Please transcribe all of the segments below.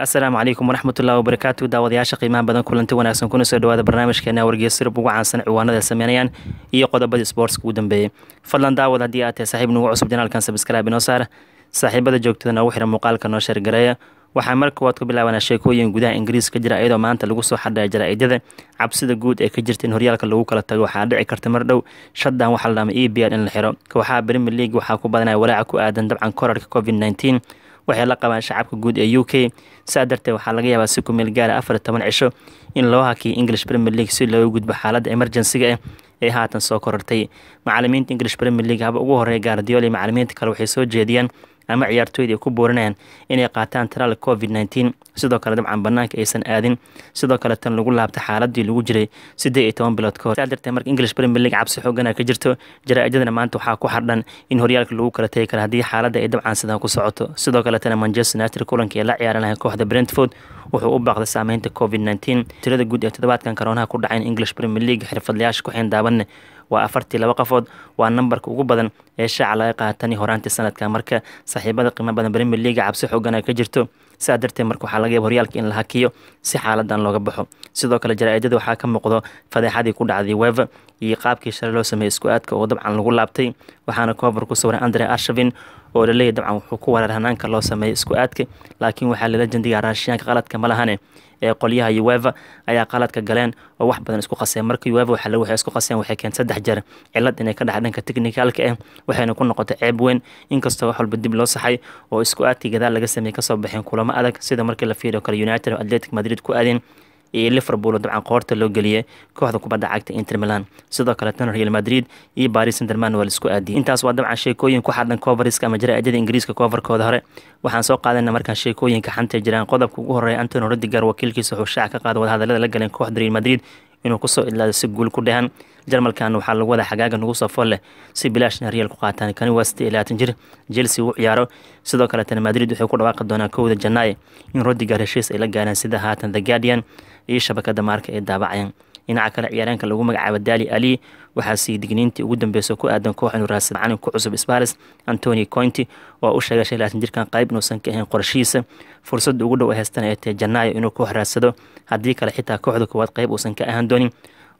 asalaamu calaykum waraxmatullahi wabarakaatu daawadayaasha qiimaha badan kulanti wanaagsan kuna soo dhawaada barnaamijkeena wargeysirub ugu caansan ciwaanada sameynayaan iyo qodobadii sportska ugu dambeeyey fadlan daawad haddii aad tahay saaxiib nagu cusub janaalkan sabskrib inoo saar. Saaxiibada joogtada noogu xiran muuqaalka noo sheergareeya. Waxaa mar koowaad ku bilaabanaa sheekooyin gudaha ingiriis ka jira iyadoo maanta lagu soo xadhaya jaraa'idada cabsida guud ee ka jirta in horyaalka lagu kala tago. Waxaa dhici karta mar dhow shaddan waxaa la dhaama e b l in la xiro. Kooxaha premier league waxaa ku badanaya walaaca ku aadan dabcan korarka covid nneteen waxay la qabaan shacabka guud ee u k. Saa darteed waxaa laga yaabaa si ku meel gaara afar iyo toban cisho in loo hakiyo english premier league si looga gudbo xaaladda emergensiga ah ee haatan soo korortay. Macalimiinta english premier league haba ugu horreeya gaardiyool iyo macalimiinta kale waxay soo jeediyaan ama ciyaartooyda ay ku boorinayaan inay qaataan talaal covid nneteen sidoo kale dabcan banaanka aysan aadin. Sidoo kale tan lagu laabta xaaladii lagu jiray siddeed iyo toban bilood ka hor. Saa darteed marka english premier league cabsi xoogana ka jirto jaraa'idadana maanta waxaa ku xardhan in horyaalka lagu kala tegi kara haddii xaaladda ay dabcan sidan ku socoto. Sidoo kaletana manchester united kulanka ee la ciyaaranahay kooxda brentford wuxuu u baaqday saameynta covid nneteen tirada guud ee toddobaadkan karoonaha ku dhacayn english premier league xirfadlayaasha ku xeen daabanne waa afartii laba qofood waa nambarka ugu badan ee shaaca laga qaatani horaantii sanadka. Marka saaxiibada qiimo badan premier leaga cabsi xoogan ay ka jirto sidaa darteed marka waxaa laga yaaba horyaalka in la hakiyo si xaaladan looga baxo. Sidoo kale jaraa'idada waxaa ka muuqdo fadeexadii ku dhacday wever iyo qaabkii shalay loo sameeyey isku aadka oo dabcan lagu laabtay waxaana cover ku sawiray andre arshavin oo laleeyahy dabcan wuxuu ku wareer hanaanka loo sameeyey isku aadka laakiin waxaa lala jandigaa raashiyaanka qaladka ma lahane ee qolyaha ueva ayaa qaladka galeen oo wax badan isku qaseen. Marka ueva waxay isku qaseen waxay keen saddex jeer cilad inay ka dhaca dhanka technicalka ah waxayna ku noqotay ceeb weyn. Inkastoo wax walba dib loo saxay oo isku aadkii gadaal laga sameeyey ka soo baxeen kulamo adag sida markii la fiiriyo kale united oo atletic madrid ku aadeen iyo liverpool oo dabcan qoorta loo geliyey kooxda kubadda cagta inter milan. Sidoo kale tan real madrid iyo paris sanderman waa la isku aadiyey. Intaas waa dabcan sheekooyin ku xadhan coverska ama jaraa'idada ingiriiska coverkooda hore. Waxaan soo qaadana markaan sheekooyinka xantay jiraan. Qodobka ugu horreeya antony rodiger wakiilkiisa wuxuu shaaca ka qaaday wadahadalada la galeen kooxda real madrid inuu ku soo idlaado si guul ku dhehan. Jarmalkan waxaa lagu wadaa xagaaga nugu soo fool leh si bilaashna real ku qaataan. Kani waa sidee iyo labaatan jir. Chelsea uu ciyaaro. Sidoo kaletana madrid waxay ku dhawaaqi doonaa kowda janaayo in rodiger heshiis ay la gaaraan sida haatan the guardian iyo shabakada maarka ay daabacayaan dhinaca kale ciyaareenka lagu magacaabo dali ali. Waxaa sii digniintii ugu dambeysa ku aadan koox inuu raasad macalin ku cusub sparis antony cointy oo u sheegay shan jirkan qayb inuusan ka ahayn qorshihiisa. Fursadda ugu dhow haystan ee tae janaayo inuu koox raadsado haddii kale xitaa kooxda koowaad qayb uusan ka ahaan doonin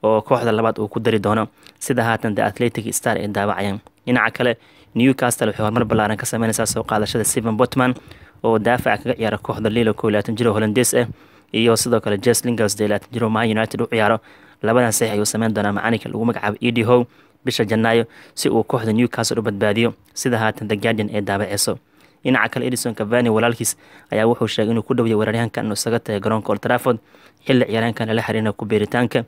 oo kooxda labaad uu ku dari doono. Sida haatan the athletic star ay daawacayaan. Dhinaca kale newcastle waxay horumar ballaaran ka sameynaysaa soo qaadashada steven botman oo daafaca kaga ciyaara kooxda lilo kow labaatan jir oo holandees ah iyo sidoo kale jes lingers dee labaatan jir oo man united u ciyaaro labadan saxiix ayuu sameyn doonaa macalinka lagu magacaabo edi how bisha janaayo si uu kooxda newcastle u badbaadiyo sida haatan the guardian ee daabaceyso dhinaca kale edison cavani walaalkiis ayaa wuxuu sheegay inuu ku dhowya weeraryahankan isaga tagay garoonka old trafford xilli ciyaaryahankan lala xiriirina ku beeritaanka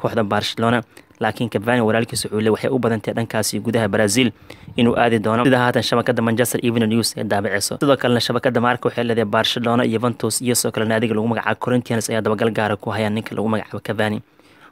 kooxda barcelona. Laakiin cavani walaalkiis wuxuu le waxay u badantahay dhankaasi gudaha brazil inuu aadi doono sida haatan shabakada manchester evening news ee daabaceyso sidoo kalena shabakada maarka waxay leedahay barcelona iyo ventus iyo sidoo kale naadiga lagu magacaabo corinthians ayaa dabagal gaara ku hayaan ninka lagu magacaabo cavani.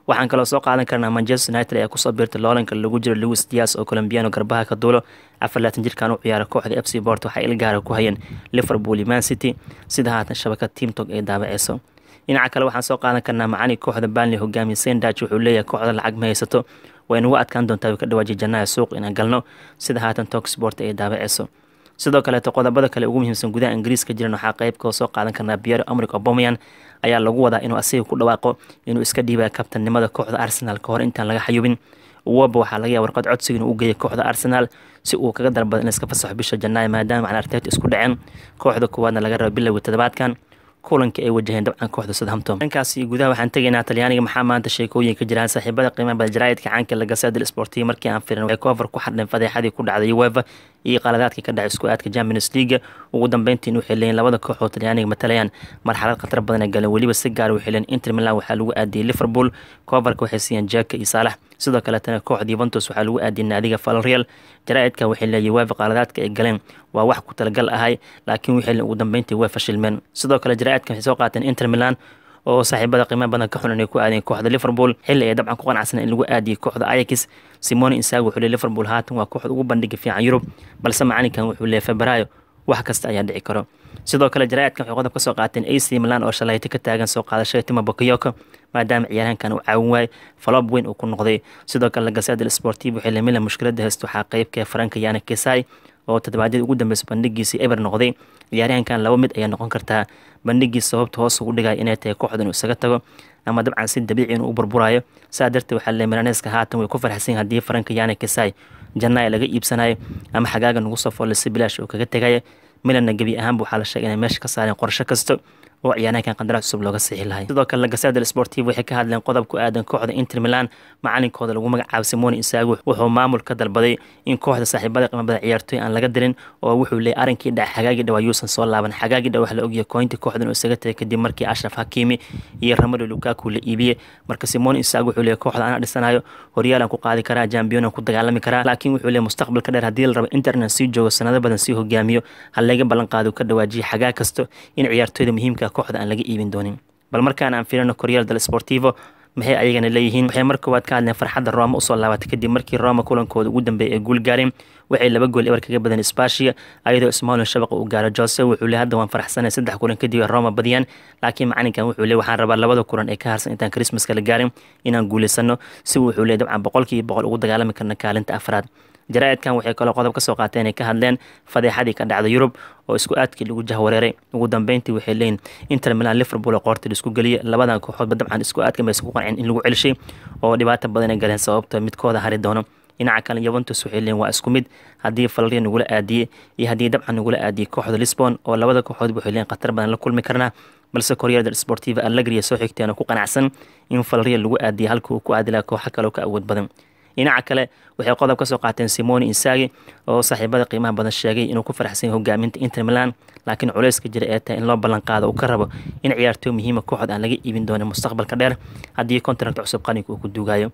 Waxaan kaloo soo qaadan karnaa manchester united ayaa ku soo biirtay loolanka lagu jiro louis dias oo colombiano garbaha ka duulo. Afar laatan jirkan u ciyaara kooxda f c bort waxaa ilgaara ku hayeen liverpool man city. Sida haatan shabakad teamtog ee daabaceyso dhinaca kale waxaan soo qaadan karnaa macani kooxda banley hogaamiye sendach wuxuu leeyahay kooxda lacag ma haysato. Way nagu adkaan doontaa ka dhawaajiya janaaha suuq inaan galno sida haatan tok sport ee daabaceyso sidoo kaleeto qodobada kale ugu muhiimsan gudaha ingiriiska jiran waxaa qeybkoo soo qaadan karnaa pierre omric obomayan ayaa lagu wadaa inuu asiga ku dhawaaqo inuu iska dhiibaya kabtannimada kooxda arsenal ka hor intaan laga xayubin. Woba waxaa laga yaaba warqad codsiga inuu u geeya kooxda arsenal si uu kaga darbado in iska fasaxo bisha janaayo maadaama macna arteet isku dhaceen kooxda koowaadna laga rabo bilowga toddobaadkan kulanka ay wajaheen dabcan kooxda southampton. Dhankaasi gudaha waxaan tegaynaa talyaaniga maxaa maanta sheekooyin ka jiraan saaxiibada qiimaha bada jaraa'idka caanka lagasada sportiva markii aan firin waxay cover ku xadheen fadeexadii ku dhacday ueva iyo qaladaadkii ka dhacay isku aadka champions league. Ugu dambeyntiin waxay leeyiin labada koox oo talyaaniga matalayaan marxalad khatar badan galeen weliba si gaar waxay leeyiin inter milan waxaa lagu aadiyey liverpool. Coverka waxay siiyeen jaka iyo saalax sidoo kaletana kooxda yuventus waxaa lagu aadiyey naadiga valreal jaraa'idka waxay leeyihiin ueva qaladaadka ay galeen waa wax ku talagal ahay laakiin waxay ugu dambeyntii way fashilmeen sidoo kale jaraa'idka waxay soo qaateen inter milan oo saaxiibada qiimaha badan ka xun inay ku aadeen kooxda liverpool. Xilli ay dabcan ku qanacsan in lagu aadiyey kooxda ayax simone insago wuxuu leey liverpool haatan waa kooxda ugu bandhiga fiican yurub balse macalinkan wuxuu leeyay febraayo. Wax kasta ayaa dhici karo. Sidoo kale jaraa'idkan waxay qodob ka soo qaateen ac milan oo shalayto ka taagan soo qaadashada timo bakayoko maadaama ciyaaryahankan uu caawin waayey falob weyn uu ku noqday. Sidoo kale gasada sportiv waxay lamila mushkilada haysto waxaa qeybka faranka yana kesai oo toddobaadyadii ugu dambeysa bandhigiisii eber noqday ciyaaryahankan laba mid ayay noqon kartaa bandhigiis sababta hoos ugu dhigaya inay tahay kooxda inuu isaga tago ama dabcan si dabiici inuu u burburayo saa darteed waxaa le milaneska haatan way ku farxsan haddii faranka yani kasai jannaay laga iibsanayo ama xagaaga nagu soo foole si bilaash uu kaga tegaya milanna gebi ahaanba waxaa la sheegay inay meesha ka saareen qorsho kasta oo ciyaaryahankan qandaraas cusub looga sixi lahay. Sidoo kale lagasada sportiv waxay ka hadleen qodob ku aadan kooxda inter milan macalinkooda lagu magacaabo simoni isaagu wuxuu maamul ka dalbaday in kooxda saaxiibada qiimabada ciyaartoy aan laga dirin oo wuxuu leeyay arrinkii dhac xagaagii dhow ayuusan soo laaban. Xagaagii dhow wax la ogyahay koointii kooxdan uu isaga tagay kadib markii ashraf hakimi iyo ramado lukaku la iibiyey marka simoni isaagu wuxuu leeyay kooxda anaa dhisanayo horyaalan ku qaadi karaa jambionan ku dagaalami karaa laakiin wuxuu leeyay mustaqbalka dheer haddii la rabo internet sii joogo sanado badan sii hogaamiyo ha qaado ka dhawaajiya xagaa kasto in ciyaartoyda muhiimka kooxda aan laga iibin doonin. Bal markaan aan fiirino koryaal del sportivo maxay ayagana leeyihiin? Waxay mar koowaad ka hadleen farxadda roma u soo laabatay kadib markii roma kulankooda ugu dambeeyay ee guul gaareen waxay laba gool ebar kaga badan spashia ayadoo ismaulin shabaqa uu gaaro jose wuxuu le hadda waan faraxsanay saddex kulan kadib roma badiyaan laakiin macalinkan wuxuu le waxaan rabaa labada kulan ee ka harsan intaan christmaska la gaarin inaan guulaysano si wuxuu le dabcan boqolkiiba boqol ugu dagaalami karna kaalinta afraad jaraa'idkan waxay kaloo qodob ka soo qaateen inay ka hadleen fadeexadii ka dhacda yurub oo isku aadkii lagu jahwareeray ugu dambeyntii waxay leeyihiin inter milan liverpool oo qoorta la isku geliyay labadan kooxoodba dabcan isku aadkan bay isku qanceen in lagu celishay oo dhibaato badan galeen sababta midkooda hari doono. Dhinaca kale yuventus waxay leeyihiin waa isku mid haddii falriya nagula aadiyey iyo haddii dabcan nagula aadiyey kooxda lisbon oo labada kooxoodba waxay leeyihiin khatar badan la kulmi karnaa. Balse koryada sportiva allegria soo xigteen oo ku qanacsan in falriya lagu aadiyay halka uu ku aadi laha kooxo kale oo ka awood badan dhinaca kale waxay qodob ka soo qaateen simoni insagi oo saaxiibada qiimaha badan sheegay inuu ku faraxsan yahay hogaaminta inter milan laakiin culeyska jira ee tahay in loo ballan qaado uu ka rabo in ciyaartooy muhiima kooxda aan laga iibin doonin mustaqbalka dheer haddii contract cusub qaninka uu ku duugayo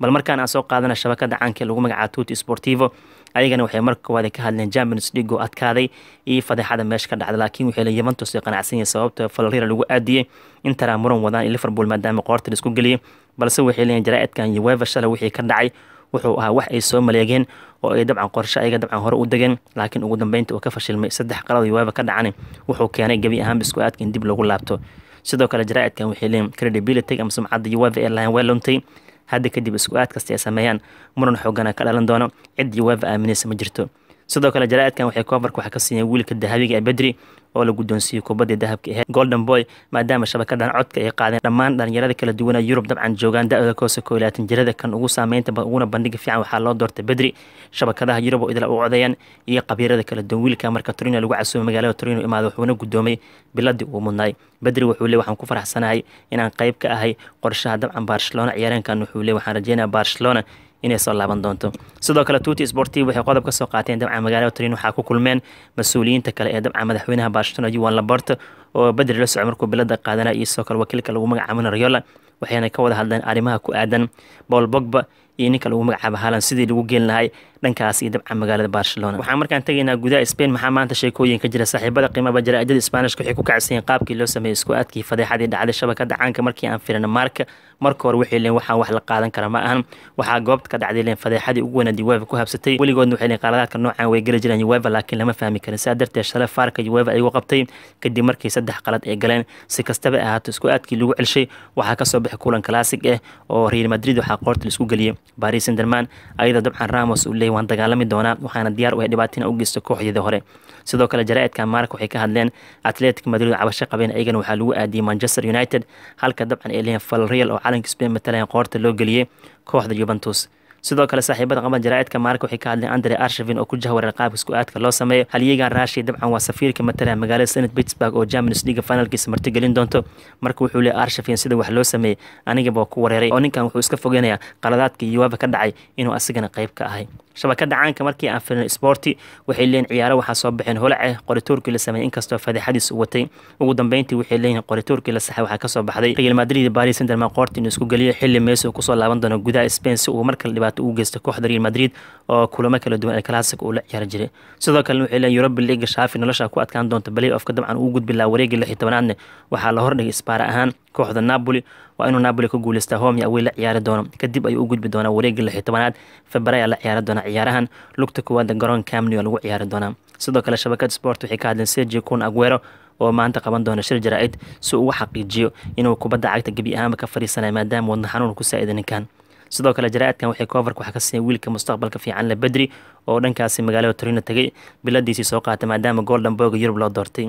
bal markaan aan soo qaadana shabakada caanka lagu magacaabo tuti sportivo. Ayagana waxay marka koowaad ka hadleen champions league oo adkaaday iyo fadeexada meesha ka dhacda laakiin waxay leeyihiin Juventus ay qanacsan yihiin sababta Valera lagu aadiyay. Inter muran wadaan Liverpool maadaama qoorta isku geliyay balse waxay leeyihiin jaraa'idkan UEFA shalay wixii ka dhacay wuxuu ahaa wax ay soo maleegeen oo ay dabcan qorshe ayaga dabcan hore u degeen laakiin ugu dambeynta uu ka fashilmay saddex qalad UEFA ka dhacani wuxuu keenay gebi ahaanba isku aadka dib lagu laabto. Sidoo kale jaraa'idkan waxay leeyihiin credibility ama sumcadda UEFA ee lahayn waa luntay hadda kadib isku aad kasta ay sameeyaan muran xoogana ka dhalan doono. Cid UEFA aaminaysa ma jirto sidoo kale jaraa'idkan waxay koofarka waxa ka siiyeen wiilka dahabiga ee bedri oo la guddoonsiiyey kubaddii dahabka ahayd golden boy maadaama shabakadan codka ay qaadeen dhammaan dhalinyarada kala duwana yurub. Dabcan joogaan da-da koose koo iyo jirada kan ugu saameynta uguna bandhiga fiican waxaa loo doortay bedri. Shabakadaha yurub oo idila u codayaan iyo qabiirada kala duwan. Wiilka marka torino lagu casuumay magaalada torino imaada wuxuuna guddoomay biladii uu mudnaay. Bedri wuxuu le waxaan ku faraxsanahay inaan qayb ka ahay qorshaha dabcan barcelona. Ciyaareenkan wuxuu le waxaan rajeynaya barcelona inay soo laaban doonto. Sidoo kale tuti sportiv waxay qodob ka soo qaateen dabcan magaalada torino waxaa ku kulmeen mas'uuliyiinta kale ee dabcan madaxweynaha barcelona yuan laborta oo bedri la soco markuu bilada qaadanaya iyo sidoo kale wakiilka lagu magacaabo rayola waxayna ka wada hadleen arrimaha ku aadan. Paul bogba iyo ninka lagu magacaabo haalan sidii lagu geen lahay dhankaas iyo dabcan magaalada barcelona. Waxaan markaan tegaynaa gudaha spain maxaa maanta sheekooyin ka jira? Saaxiibada qiimaba jaraa'idada isbaanishka waxay ku kacsiyen qaabkii loo sameeyey isku aadkii fadeexadii dhacday shabakada caanka markii aan firina maarka marka hore waxay leen waxaan wax la qaadan kara ma ahan. Waxaa goobta ka dhacday leen fadeexadii ugu wanaad uefa ku habsatay. Weligoodna waxay leen qaladaadka noocan way geli jireen uefa laakiin lama fahmi karin. Saa darteed shalay faarka uefa ayuu qabtay kadib markii saddex qalad ay galeen. Si kastaba ahaato isku aadkii lagu celshay waxaa ka soo baxay kulan classic ah oo real madrid waxaa qoorta la isku geliyey paris saint-germain ayadoo dabcan ramos uu leeyay waan dagaalami doonaa waxaana diyaar u ahay dhibaatina u geysta kooxdeeda hore. Sidoo kale jaraa'idka mark waxay ka hadleen atletic madrid cabasho qabeen ayagana waxaa lagu aadiyey manchester united halka dabcan ay leeyihiin falreal oo calanka spain matalayan qoorta loo geliyey kooxda juventus sidoo kale saaxiibada qaban jaraa'idka maarka waxay ka hadleen andre arshavin oo ku jahwareer qaabka isku aadka loo sameeyo. Halyegan rashi dabcan waa safiirka matalaya magaalada senat pittsburg oo champions league finalkiisa martigelin doonto. Marka wuxuu leeyahy arshavin sida wax loo sameeyey anigaba ku wareeray. Oo ninkan wuxuu iska fogeynayaa qaladaadka uefa ka dhacay inuu asigana qayb ka ahay. Shabakada caanka markii aan firin sporti waxay leeyihiin ciyaaro waxaa soo baxeen holace qorituurkii la sameeyey inkastoo fadeexadiis watay ugu dambeyntii waxay leeyihiin qorituurkii la saxay waxaa ka soo baxday. Real madrid saint-germain qoorta inuu isku geliyo xilli meesi uu ku soo laaban doono gudaha spain si uu markale dhibaato ugu geysto kooxda real madrid oo kulamo kala duwan ee classic uu la ciyaari jiray. Sidoo kale waxay leeyihiin europa league shaafi nolosha ku adkaan doonta play offka dabcan uu gudbi lahaa wareegii lix tobanaadne waxaa la hordhigay isbaara ahaan kooxda napoli waa inuu napoli ka guuleystaa homya awey la ciyaari doono. Kadib ayuu u gudbi doonaa wareegii lix tobanaad febray la ciyaari doonaa ciyaarahan. Lugta koowaada garoon camney lagu ciyaari doonaa. Sidoo kale shabakad sport waxay ka hadleen sergio kun aguero oo maanta qaban doona shir jaraa'id si uu u xaqiijiyo inuu kubadda cagta gebi ahaanba ka fadhiisanaya maadaama wadna xanuun ku saa'ida ninkan sidoo kale jaraa'idkan waxay koofarka wax ka siiyeen wiilka mustaqbalka fiican le bedri oo dhankaasi magaalada torino tegay biladiisii soo qaatay maadaama golden boga yurub loo doortay.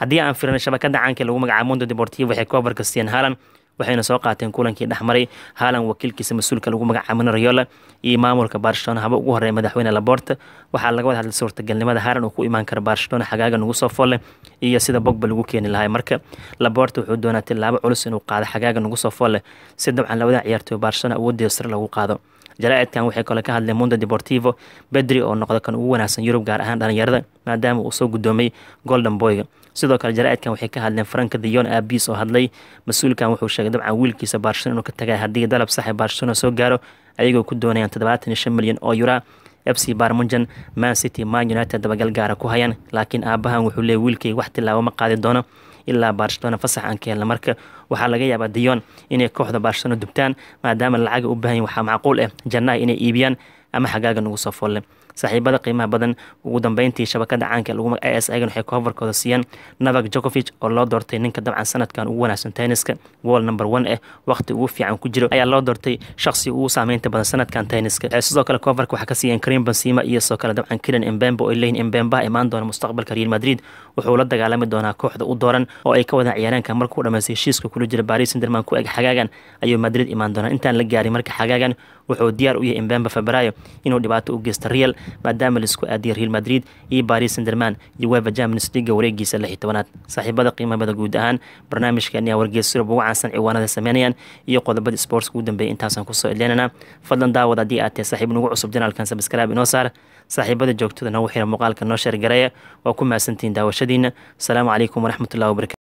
Haddii aan firnay shabakada caanka lagu magacaabo mondo deportivo waxay koofarka siiyeen haalan waxayna soo qaateen kulankii dhexmaray haalan wakiilkiisa mas'uulka lagu magacaabo rayola iyo maamulka barcelona. Haba ugu horreeya madaxweyne laborta waxaa laga wada hadlay suurtagalnimada haalan uu ku imaan karo barcelona xagaaga nugu soo folle iyo sida bogba lagu keeni lahay marka laborta wuxuu doonaa tilaabo culus inuu qaado xagaaga nugu soo folle si dabcan labada ciyaartooy barcelona awooddeeda sare lagu qaado. Jaraa'idkan waxay kale ka hadleen mundo deportivo bedri oo noqda kan ugu wanaagsan yurub gaar ahaan dhalinyarada maadaama uu soo guddoomay golden boyga sidoo kale jaraa'idkan waxay ka hadleen franka dion abis oo hadlay. Mas'uulkan wuxuu sheegay dabcan wiilkiisa barcelona inuu ka tagay haddii dalab saxe barcelona soo gaaro ayagoo ku doonayaan toddobaatan shan milyan oo yura f c barmunjan man city man united dabagal gaara ku hayaan laakiin aabahan wuxuu leeyay wiilkay wax tilaabo ma qaadi doono. Ilaa barcelona fasax aan ka helna marka waxaa laga yaabaa dion inay kooxda barcelona dubtaan maadaama lacaga u baahan waxaa macquul ah jannaha inay iibiyaan ama xagaaga nugu soo folle saaxiibada qiimaha badan. Ugu dambeyntii shabakada caanka lagu mag as ayagan waxay koofarkooda siiyeen novak jokovich oo loo doortay ninka dabcan sanadkan ugu wanaagsan tenniska. Wall number one eh waqti ugu fiican ku jiro ayaa loo doortay shaqsi ugu saameynta badan sanadkan tenniska. Sidoo kale koofarka waxaa ka siiyeen karim benzema iyo sidoo kale dabcan kilan embembe oo ay leeyihiin embemba imaan doona mustaqbalka real madrid. Wuxuu la dagaalami doonaa kooxda u dooran oo ay ka wadaan ciyaareenka markuu dhamaystay heshiiska kula jira paris saint-germain ku eg xagaagan. Ayuu madrid imaan doonaa. Intaan la gaarin marka xagaagan wuxuu diyaar u yahay embembe febraayo inuu dhibaato u geysta real maadaama la isku aadiyay real madrid iyo paris saint-germain iyo weva champions league wareegiisa lix iyo tobanaad. Saaxiibada qiimabada guud ahaan barnaamijkeeni ayaa wargeys surub ugu caansan ciwaanada sameynayaan iyo qodobada sportska ugu dambeeyay intaasaan ku soo idleynana fadlan daawad haddii aad tahay saaxiib nagu cusub janaalkan sabskraaib inoo saar. Saaxiibada joogtada nagu xira muuqaalka noo sheergareeya waa ku mahadsantihiin daawashadiina asalaamu calaykum waraxmatullahi wabarakatu